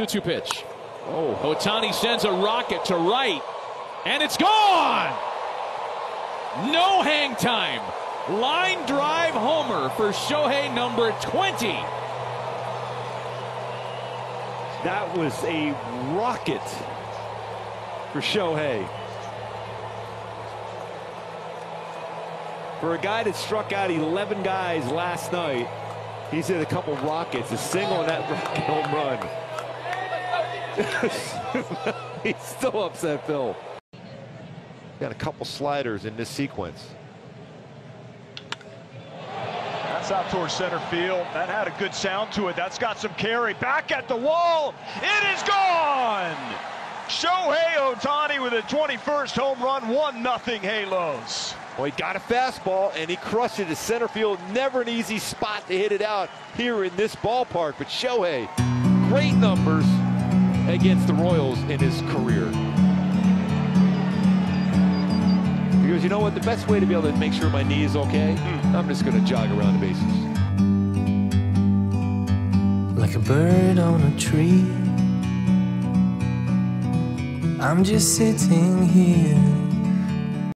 2-2 pitch. Oh, Ohtani sends a rocket to right, and it's gone. No hang time. Line drive homer for Shohei number 20. That was a rocket for Shohei. For a guy that struck out 11 guys last night, he's hit a couple rockets, a single and that rocket home run. he's still upset, Phil. Got a couple sliders in this sequence. That's out towards center field. That had a good sound to it. That's got some carry. Back at the wall. It is gone. Shohei Ohtani with a 21st home run. 1 nothing Halos. Well, he got a fastball and he crushed it to center field. Never an easy spot to hit it out here in this ballpark. But Shohei, great numbers against the Royals in his career. Because you know what? The best way to be able to make sure my knee is okay, hmm. I'm just going to jog around the bases. Like a bird on a tree. I'm just sitting here